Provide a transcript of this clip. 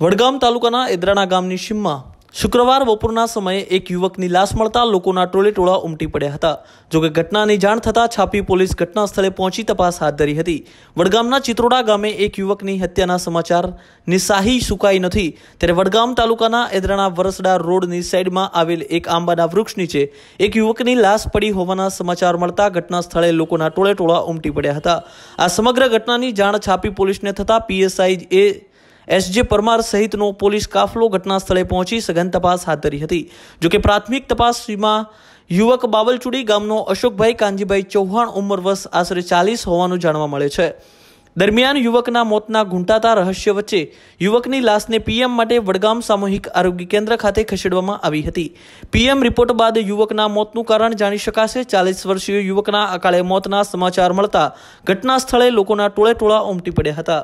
વડગામ તાલુકાના એદરાણા ગામની સીમમાં શુક્રવાર બપોરના સમયે એક યુવકની લાશ મળતા લોકોના ટોળે ટોળા ઉમટી પડ્યા હતા. જોકે ઘટનાની જાણ થતાં છાપી પોલીસ ઘટના સ્થળે પહોંચી તપાસ હાથ ધરી હતી. વડગામના ચિત્રોડા ગામે એક યુવકની હત્યાના સમાચારની શાહી સુકાઈ નથી. ત્યારે વડગામ તાલુકાના એદરાણા વરસડા રોડની સાઈડમાં આવેલ એક આંબાના વૃક્ષ નીચે એક યુવકની લાશ પડી હોવાના સમાચાર મળતા ઘટના સ્થળે લોકોના ટોળે ટોળા ઉમટી પડ્યા હતા. આ સમગ્ર ઘટનાની જાણ છાપી પોલીસને થતાં પીએસઆઈ એ એસ જે પરમાર સહિતનો પોલીસ કાફલો ઘટના સ્થળે પહોંચી સઘન તપાસ હાથ ધરી હતી. જોકે પ્રાથમિક તપાસમાં યુવક બાવલચુડી ગામનો અશોકભાઈ કાંજીભાઈ ચૌહાણ ઉંમર વર્ષ આશરે ચાલીસ હોવાનું જાણવા મળે છે. દરમિયાન યુવકના મોતના ઘૂંટાતા રહસ્ય વચ્ચે યુવકની લાશને પીએમ માટે વડગામ સામૂહિક આરોગ્ય કેન્દ્ર ખાતે ખસેડવામાં આવી હતી. પીએમ રિપોર્ટ બાદ યુવકના મોતનું કારણ જાણી શકાશે. ચાલીસ વર્ષીય યુવકના અકાળે મોતના સમાચાર મળતા ઘટના સ્થળે લોકોના ટોળે ટોળા ઉમટી પડ્યા હતા.